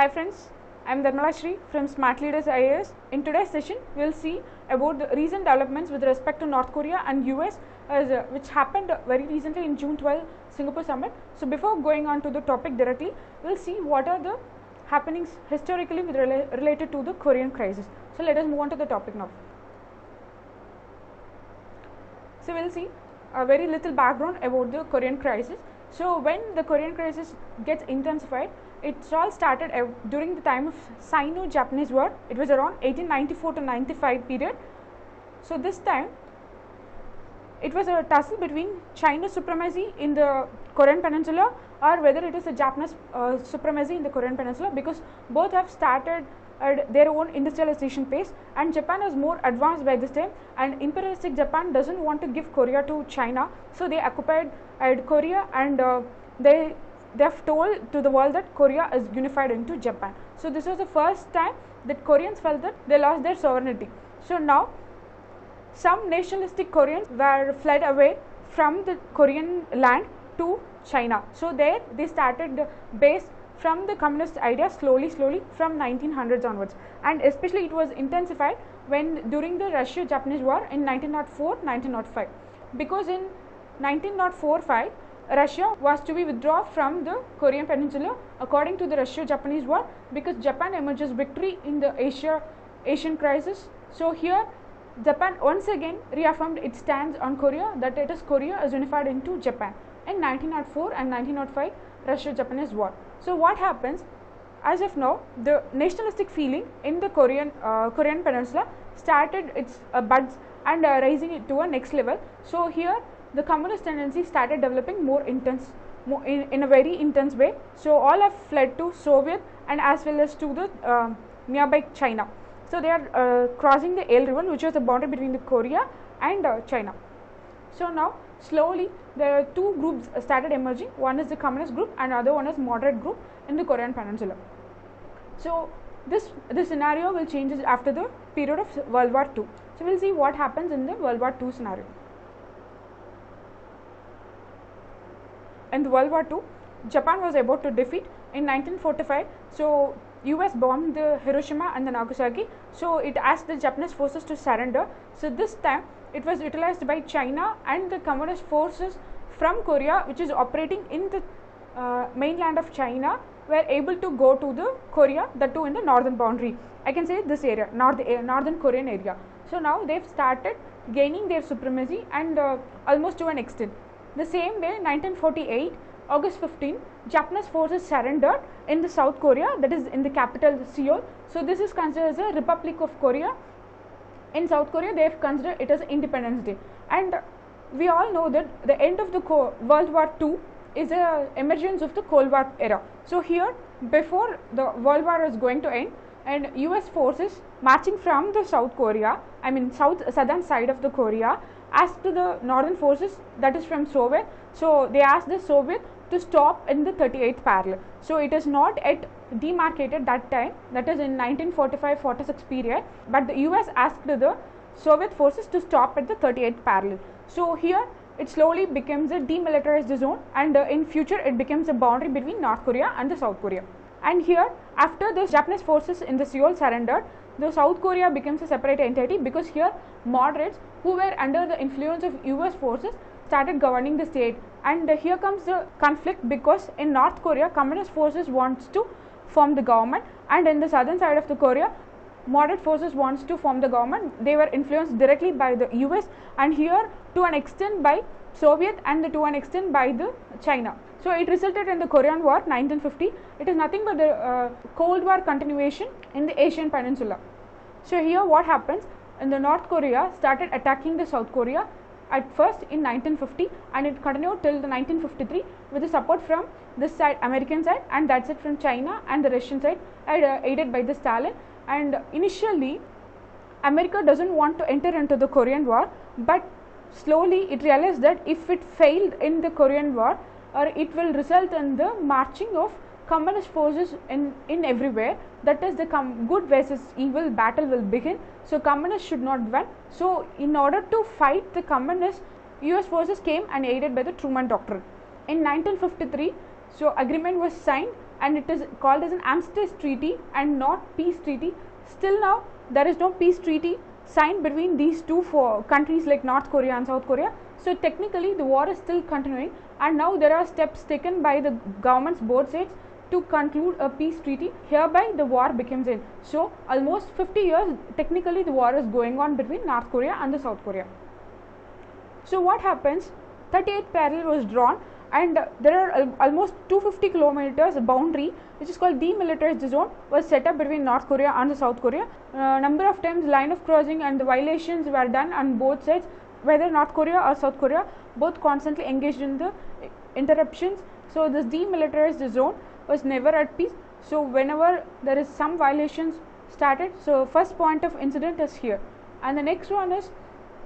Hi friends, I am Dharmala Shri from Smart Leaders IAS. In today's session, we will see about the recent developments with respect to North Korea and US as, uh, which happened very recently in June 12 Singapore summit. So before going on to the topic directly, we will see what are the happenings historically with rela- related to the Korean crisis. So let us move on to the topic now. So we'll see a very little background about the Korean crisis. So when the Korean crisis gets intensified, it's all started during the time of Sino-Japanese War. It was around 1894 to 95 period. So this time, it was a tussle between China's supremacy in the Korean Peninsula or whether it is a Japanese uh, supremacy in the Korean Peninsula because both have started at their own industrialization pace and Japan is more advanced by this time and imperialistic Japan doesn't want to give Korea to China so they occupied uh, Korea and uh, they they have told to the world that Korea is unified into Japan. So this was the first time that Koreans felt that they lost their sovereignty. So now some nationalistic Koreans were fled away from the Korean land to China. So there they started the base from the communist idea slowly slowly from 1900s onwards and especially it was intensified when during the Russia Japanese war in 1904 1905 because in 1904 5 Russia was to be withdrawn from the Korean peninsula according to the Russia Japanese war because Japan emerges victory in the Asia Asian crisis. So here Japan once again reaffirmed its stance on Korea that it is Korea is unified into Japan in 1904 and 1905 Russia Japanese war. So what happens? As of now the nationalistic feeling in the Korean uh, Korean peninsula started its uh, buds and uh, raising it to a next level. So here the communist tendency started developing more intense more in, in a very intense way. So all have fled to Soviet and as well as to the uh, nearby China. So they are uh, crossing the Yalu River which was the boundary between the Korea and uh, China. So now slowly there are two groups started emerging. One is the communist group and other one is moderate group in the Korean peninsula. So this this scenario will change after the period of World War II so we'll see what happens in the World War II scenario in World War II, Japan was about to defeat in 1945. So US bombed the Hiroshima and the Nagasaki. So it asked the Japanese forces to surrender. So this time it was utilized by China and the communist forces from Korea, which is operating in the uh, mainland of China, were able to go to the Korea, the two in the northern boundary. I can say this area, north, uh, northern Korean area. So now they've started gaining their supremacy and uh, almost to an extent. The same way, 1948, August 15, Japanese forces surrendered in the South Korea, that is in the capital Seoul. So this is considered as a Republic of Korea. In South Korea, they have considered it as Independence Day, and we all know that the end of the Co- World War II is the emergence of the Cold War era. So here, before the World War is going to end, and US forces marching from the South Korea, I mean south southern side of the Korea, asked the northern forces that is from Soviet. So they asked the Soviet to stop in the 38th parallel. So it is not yet demarcated that time, that is in 1945-46 period, but the US asked the Soviet forces to stop at the 38th parallel. So here it slowly becomes a demilitarized zone and uh, in future it becomes a boundary between North Korea and the South Korea. And here after the Japanese forces in the Seoul surrendered, the South Korea becomes a separate entity because here moderates who were under the influence of US forces started governing the state. And here comes the conflict because in North Korea communist forces wants to form the government. And in the southern side of the Korea moderate forces wants to form the government. They were influenced directly by the US and here to an extent by Soviet and to an extent by the China so it resulted in the Korean War 1950 it is nothing but the uh, Cold War continuation in the Asian Peninsula. So here what happens? In the North Korea started attacking the South Korea at first in 1950 and it continued till the 1953 with the support from this side American side and that's it from China and the Russian side uh, aided by the Stalin. And initially America doesn't want to enter into the Korean War but slowly it realized that if it failed in the Korean War or it will result in the marching of communist forces in, in everywhere. That is the good versus evil battle will begin. So communists should not win so in order to fight the communists us forces came and aided by the truman doctrine. In 1953 so agreement was signed and it is called as an Armistice Treaty and not peace treaty. Still now there is no peace treaty signed between these two countries like North Korea and South Korea. So technically the war is still continuing and now there are steps taken by the governments both sides to conclude a peace treaty. Hereby the war becomes in. So almost 50 years technically the war is going on between North Korea and the South Korea. So what happens? 38 parallel was drawn and uh, there are al- almost 250 kilometers boundary which is called the demilitarized zone was set up between North Korea and the South Korea. Uh, number of times line of crossing and the violations were done on both sides whether North Korea or South Korea both constantly engaged in the interruptions. So this demilitarized zone was never at peace. So whenever there is some violations started, so first point of incident is here, and the next one is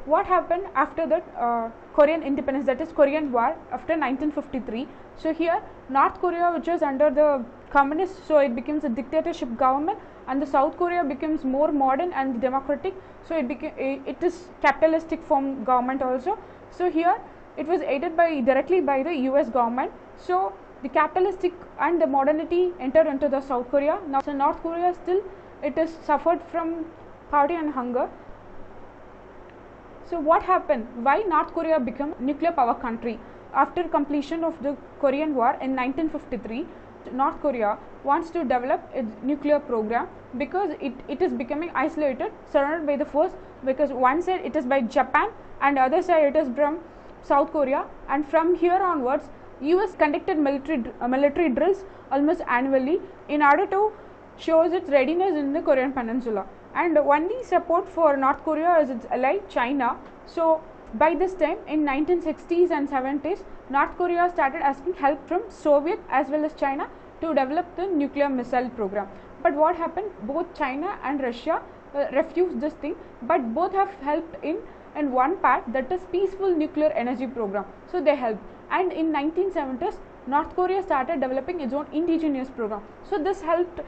what happened after the uh, Korean independence, that is Korean War after 1953. So here North Korea, which was under the communist, so it becomes a dictatorship government, and the South Korea becomes more modern and democratic. So it became it is capitalistic form government also. So here it was aided by directly by the U.S. government. So the capitalistic and the modernity entered into the South Korea. Now, so North Korea still it is suffered from poverty and hunger. So what happened? Why North Korea became nuclear power country after completion of the Korean War in 1953? North Korea wants to develop its nuclear program because it, it is becoming isolated, surrounded by the force. Because one side it is by Japan and other side it is from South Korea, and from here onwards, US conducted military uh, military drills almost annually in order to shows its readiness in the Korean Peninsula. And only support for North Korea is its ally China. So by this time in 1960s and 70s, North Korea started asking help from Soviet as well as China to develop the nuclear missile program. But what happened? Both China and Russia uh, refused this thing, but both have helped in and one part that is peaceful nuclear energy program. So they helped. And in 1970s, North Korea started developing its own indigenous program. So this helped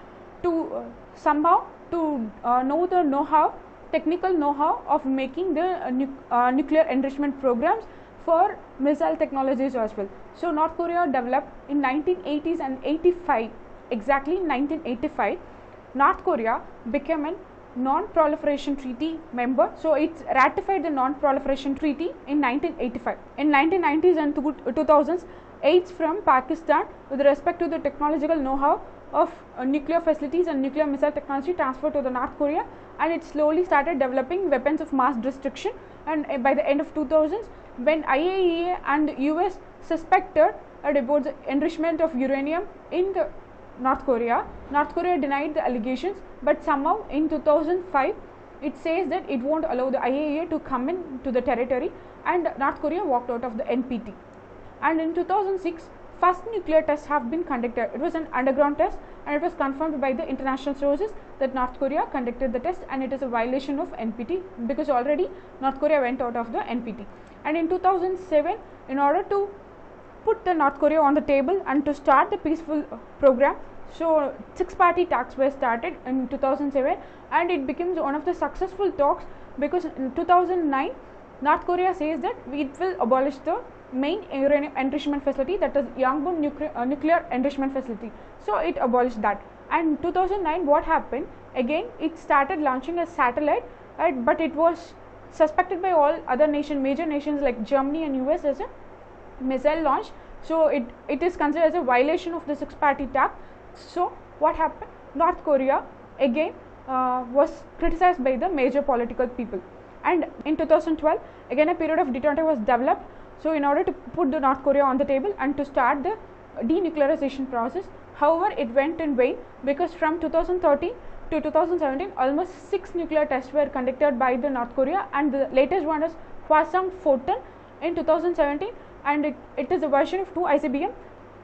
to uh, somehow to uh, know the know-how, technical know-how of making the uh, nu- uh, nuclear enrichment programs for missile technologies as well. So North Korea developed in 1980s and 85, exactly 1985, North Korea became a non-proliferation treaty member. So it ratified the non-proliferation treaty in 1985. In 1990s and 2000s, aids from Pakistan with respect to the technological know-how of uh, nuclear facilities and nuclear missile technology transferred to the North Korea and it slowly started developing weapons of mass destruction and uh, by the end of 2000s when IAEA and the US suspected about the enrichment of uranium in the North Korea, North Korea denied the allegations but somehow in 2005 it says that it won't allow the IAEA to come in to the territory and North Korea walked out of the NPT and in 2006 first nuclear tests have been conducted. It was an underground test and it was confirmed by the international sources that North Korea conducted the test and it is a violation of NPT because already North Korea went out of the NPT. And in 2007, in order to put the North Korea on the table and to start the peaceful program, so six party talks were started in 2007 and it becomes one of the successful talks because in 2009 North Korea says that it will abolish the main uranium enrichment facility that is Yongbyon nuclear, uh, nuclear enrichment facility. So it abolished that. And 2009, what happened? Again, it started launching a satellite, right? But it was suspected by all other nation, major nations like Germany and US as a missile launch. So it, it is considered as a violation of the six-party talks. So what happened? North Korea again uh, was criticized by the major political people. And in 2012, again a period of detente was developed so, in order to put the North Korea on the table and to start the denuclearization process, however, it went in vain because from 2013 to 2017, almost six nuclear tests were conducted by the North Korea, and the latest one is Hwasong 14 in 2017, and it, it is a version of 2 ICBM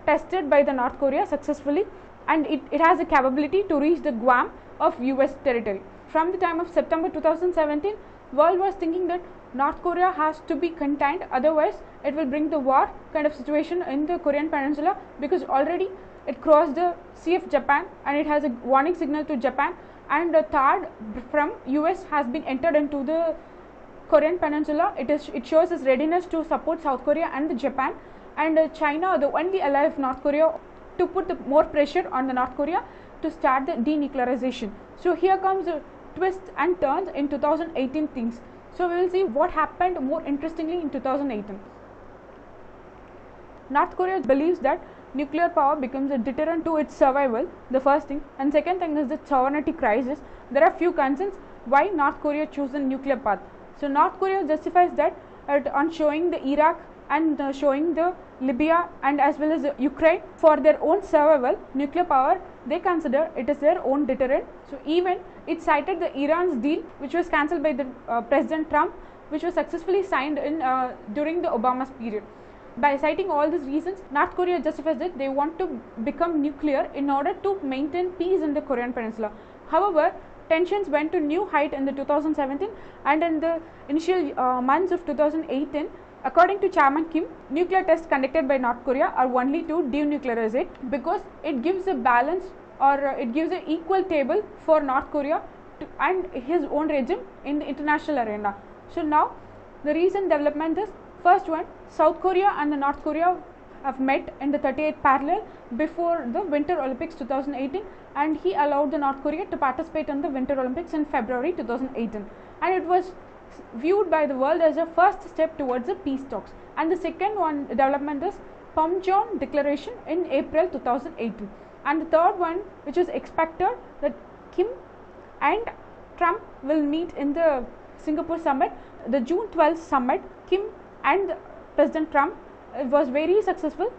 tested by the North Korea successfully, and it, it has a capability to reach the Guam of US territory. From the time of September 2017, world was thinking that North Korea has to be contained, otherwise, it will bring the war kind of situation in the Korean Peninsula because already it crossed the Sea of Japan and it has a warning signal to Japan, and the third from US has been entered into the Korean Peninsula. It is it shows its readiness to support South Korea and Japan, and uh, China, the only ally of North Korea, to put the more pressure on the North Korea to start the denuclearization. So here comes the twists and turns in 2018 things. So we will see what happened more interestingly in 2018. North Korea believes that nuclear power becomes a deterrent to its survival, the first thing. And second thing is the sovereignty crisis. There are few concerns why North Korea chose the nuclear path. So North Korea justifies that on showing the Iraq and showing the Libya and as well as Ukraine for their own survival, nuclear power they consider it is their own deterrent. So even it cited the Iran's deal, which was cancelled by the uh, President Trump, which was successfully signed in uh, during the Obama's period. By citing all these reasons, North Korea justifies that they want to become nuclear in order to maintain peace in the Korean Peninsula. However, tensions went to new height in the 2017 and in the initial uh, months of 2018 According to Chairman Kim, nuclear tests conducted by North Korea are only to denuclearize it because it gives a balance or uh, it gives an equal table for North Korea and his own regime in the international arena. So now the recent development is first one South Korea and the North Korea have met in the 38th parallel before the Winter Olympics 2018 and he allowed the North Korea to participate in the Winter Olympics in February 2018 and it was viewed by the world as a first step towards the peace talks. And the second one development is Panmunjom Declaration in April 2018. And the third one, which is expected that Kim and Trump will meet in the Singapore summit, the June 12th summit. Kim and President Trump was very successful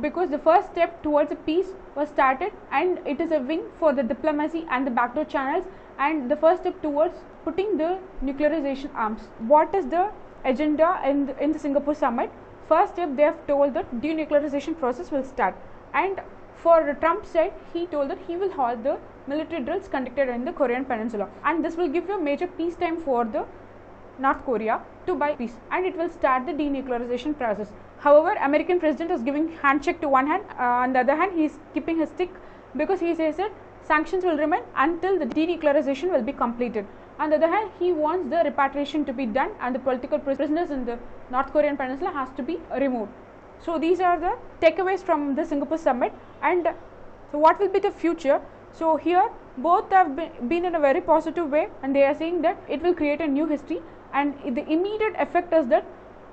because the first step towards a peace was started and it is a win for the diplomacy and the backdoor channels and the first step towards putting the nuclearization arms. What is the agenda in the, in the Singapore summit? First step they have told that denuclearization process will start and for Trump said he told that he will halt the military drills conducted in the Korean peninsula and this will give you a major peace time for the North Korea to buy peace and it will start the denuclearization process. However, American president is giving handshake to one hand, uh, on the other hand he is keeping his stick because he says that sanctions will remain until the denuclearization will be completed. On the other hand, he wants the repatriation to be done and the political prisoners in the North Korean peninsula has to be removed. So these are the takeaways from the Singapore summit and so what will be the future? So here both have been in a very positive way and they are saying that it will create a new history and the immediate effect is that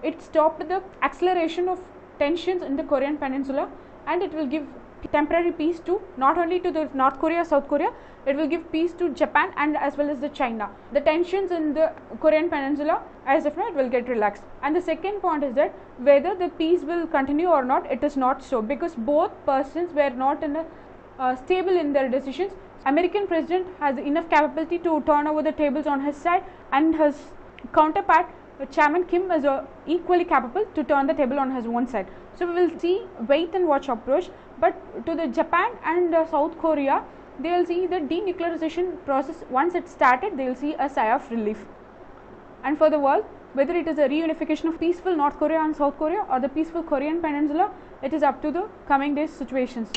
it stopped the acceleration of tensions in the Korean peninsula and it will give temporary peace to not only to the North Korea, South Korea, it will give peace to Japan and as well as the China. The tensions in the Korean peninsula as of now it will get relaxed. And the second point is that whether the peace will continue or not, it is not so because both persons were not in a uh, stable in their decisions. American president has enough capability to turn over the tables on his side and his counterpart Chairman Kim is uh, equally capable to turn the table on his own side. So we will see wait and watch approach. But to the Japan and uh, South Korea, they will see the denuclearization process once it started. They will see a sigh of relief. And for the world, whether it is a reunification of peaceful North Korea and South Korea or the peaceful Korean Peninsula, it is up to the coming days situations.